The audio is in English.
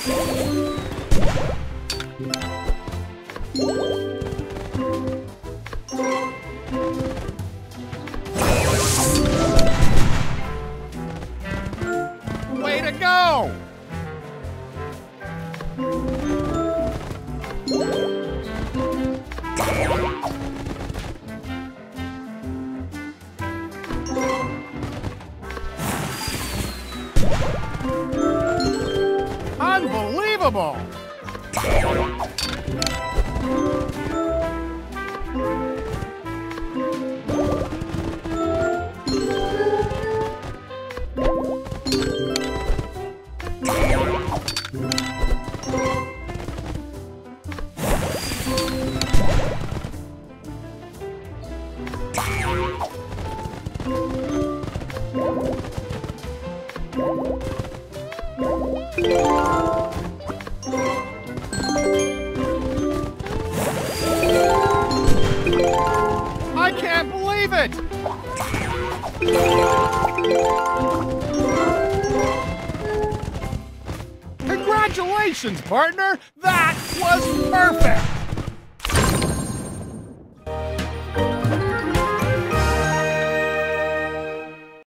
Way to go! Unbelievable! I believe it! Congratulations, partner! That was perfect!